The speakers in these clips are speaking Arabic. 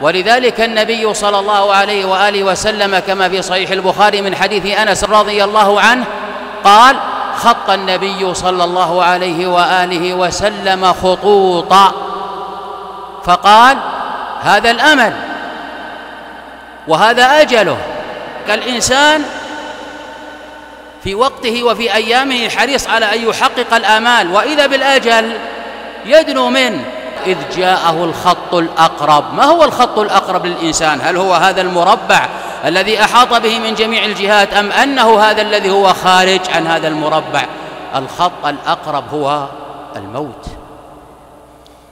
ولذلك النبي صلى الله عليه وآله وسلم كما في صحيح البخاري من حديث أنس رضي الله عنه قال خط النبي صلى الله عليه وآله وسلم خطوطا فقال هذا الأمل وهذا أجله. كالإنسان في وقته وفي أيامه حريص على أن يحقق الأمال وإذا بالأجل يدنو منه. إذ جاءه الخط الأقرب. ما هو الخط الأقرب للإنسان؟ هل هو هذا المربع الذي أحاط به من جميع الجهات أم أنه هذا الذي هو خارج عن هذا المربع؟ الخط الأقرب هو الموت.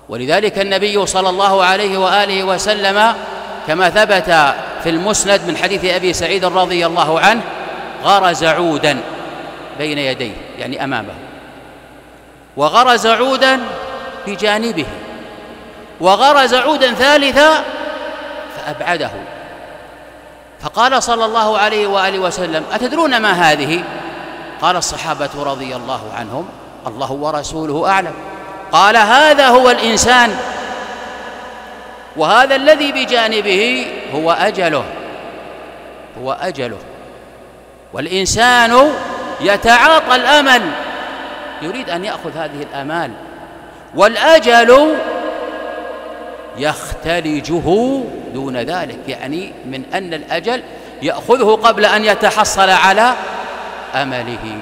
ولذلك النبي صلى الله عليه وآله وسلم كما ثبت في المسند من حديث أبي سعيد رضي الله عنه غرز عودا بين يديه يعني أمامه وغرز عودا بجانبه. وغرز عودا ثالثا فأبعده. فقال صلى الله عليه وآله وسلم أتدرون ما هذه؟ قال الصحابة رضي الله عنهم الله ورسوله أعلم. قال هذا هو الإنسان وهذا الذي بجانبه هو أجله هو أجله. والإنسان يتعاطى الأمل يريد أن يأخذ هذه الآمال. والأجل يختلجه دون ذلك يعني من أن الأجل يأخذه قبل أن يتحصل على أمله.